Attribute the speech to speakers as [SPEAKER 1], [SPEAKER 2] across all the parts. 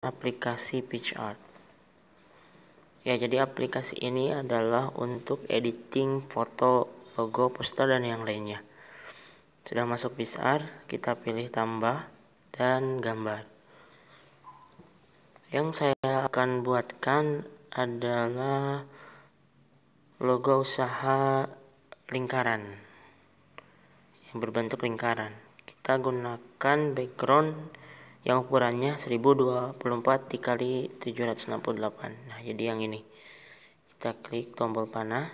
[SPEAKER 1] aplikasi PitchArt. Ya, jadi aplikasi ini adalah untuk editing foto, logo, poster dan yang lainnya. Sudah masuk PitchArt, kita pilih tambah dan gambar. Yang saya akan buatkan adalah logo usaha lingkaran yang berbentuk lingkaran. Kita gunakan background yang ukurannya 1024 dikali 768 nah jadi yang ini. Kita klik tombol panah.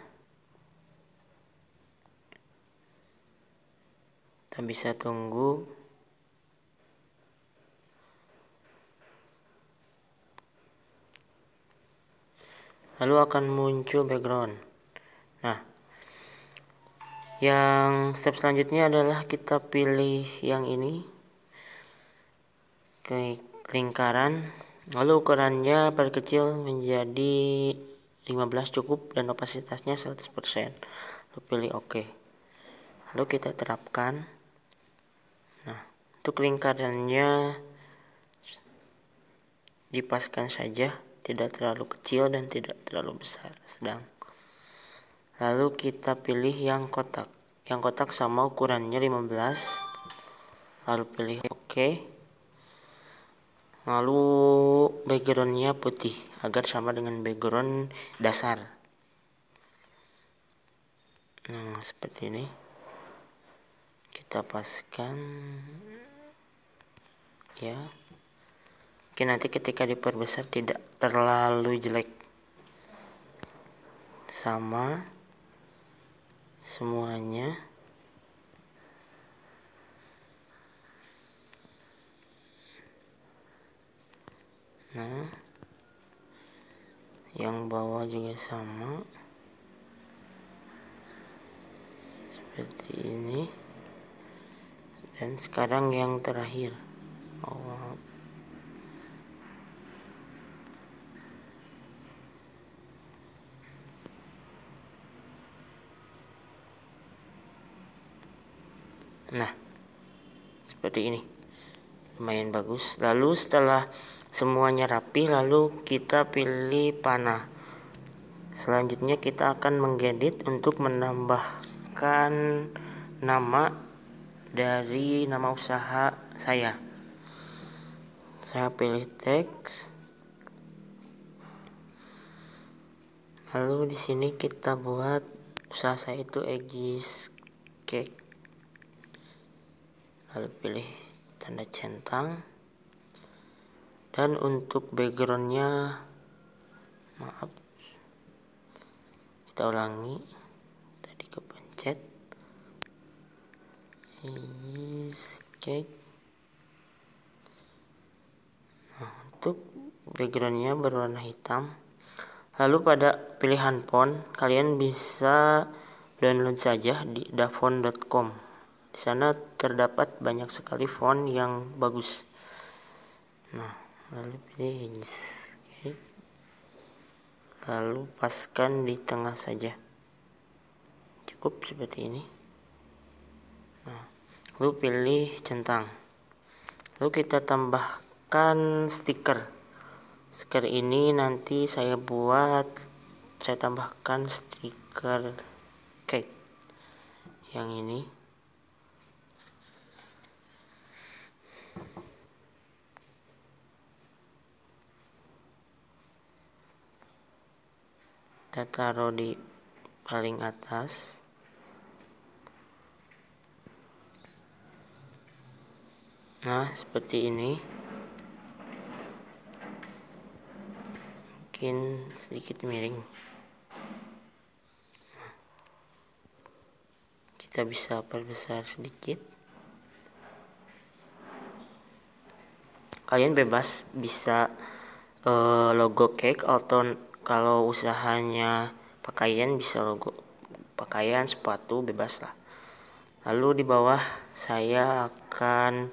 [SPEAKER 1] Kita bisa tunggu. Lalu akan muncul background. Nah yang step selanjutnya adalah kita pilih yang ini lingkaran lalu ukurannya perkecil menjadi 15 cukup dan opasitasnya 100% lalu pilih OK lalu kita terapkan. Nah untuk lingkarannya dipaskan saja tidak terlalu kecil dan tidak terlalu besar sedang. Lalu kita pilih yang kotak. Yang kotak sama ukurannya 15 lalu pilih OK lalu backgroundnya putih agar sama dengan background dasar. Nah seperti ini. Kita paskan. Ya. Oke nanti ketika diperbesar tidak terlalu jelek. Sama. Semuanya nah yang bawah juga sama. Seperti ini. Dan sekarang yang terakhir. Oh. nah seperti ini. Lumayan bagus. Lalu setelah semuanya rapi lalu kita pilih panah. Selanjutnya kita akan menggedit untuk menambahkan nama dari nama usaha saya. Saya pilih teks. Lalu di sini kita buat usaha saya itu Egis Cake. Lalu pilih tanda centang dan untuk backgroundnya. Maaf. Kita ulangi. Tadi kepencet. Escape nah untuk backgroundnya berwarna hitam. Lalu pada pilihan font kalian bisa download saja di dafont.com di sana terdapat banyak sekali font yang bagus. Nah lalu pilih escape lalu paskan di tengah saja. Cukup seperti ini. Nah, lalu pilih centang. Lalu kita tambahkan stiker. Stiker ini nanti saya buat saya tambahkan stiker cake. Yang ini kita taruh di paling atas. Nah seperti ini. Mungkin sedikit miring. Kita bisa perbesar sedikit. Kalian bebas bisa uh, logo cake atau kalau usahanya pakaian bisa logo pakaian sepatu bebas lah. Lalu di bawah saya akan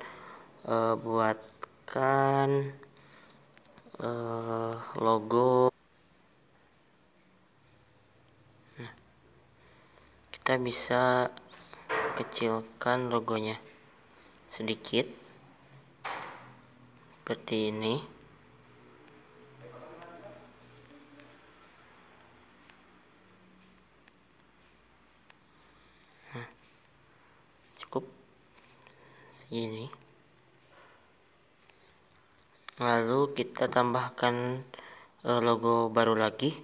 [SPEAKER 1] uh, buatkan uh, logo. Nah, kita bisa kecilkan logonya sedikit. Seperti ini ini lalu kita tambahkan uh, logo baru lagi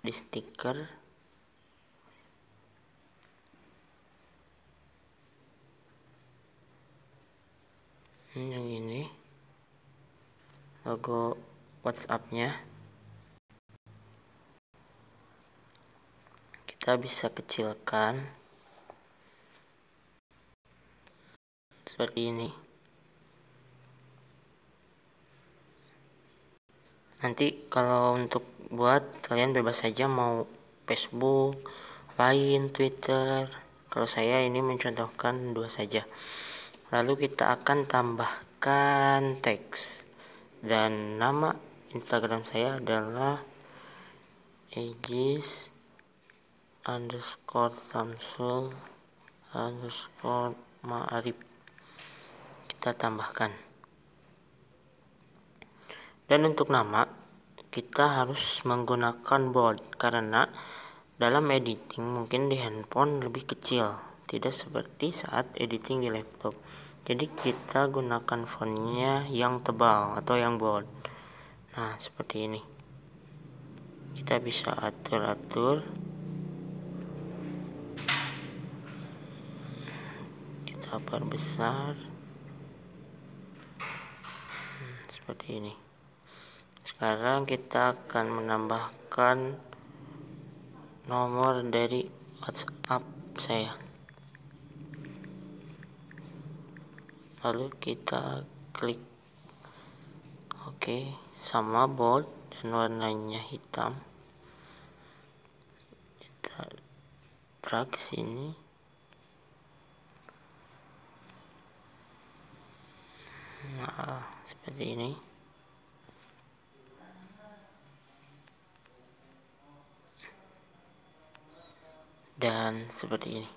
[SPEAKER 1] di stiker. Yang ini. Logo WhatsApp-nya. Kita bisa kecilkan seperti ini. Nanti kalau untuk buat kalian bebas saja mau Facebook, Line, Twitter. Kalau saya ini mencontohkan dua saja. Lalu kita akan tambahkan teks. Dan nama Instagram saya adalah Aegis underscore Samsul underscore Ma'arif kita tambahkan. Dan untuk nama kita harus menggunakan bold karena dalam editing mungkin di handphone lebih kecil tidak seperti saat editing di laptop. Jadi kita gunakan fontnya yang tebal atau yang bold. Nah seperti ini. Kita bisa atur-atur. Kita besar seperti ini. Sekarang kita akan menambahkan nomor dari WhatsApp saya. Lalu kita klik. Oke sama bold dan warnanya hitam. Kita drag sini nah, seperti ini. Dan seperti ini.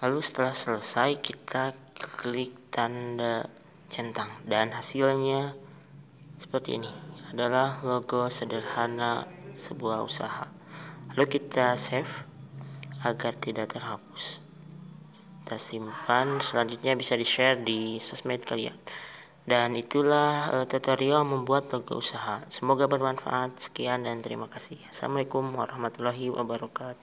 [SPEAKER 1] Lalu setelah selesai kita klik tanda centang. Dan hasilnya seperti ini. Adalah logo sederhana sebuah usaha. Lalu kita save agar tidak terhapus kita simpan selanjutnya bisa di share di sosmed kalian. Dan itulah uh, tutorial membuat logo usaha. Semoga bermanfaat. Sekian dan terima kasih. Assalamualaikum warahmatullahi wabarakatuh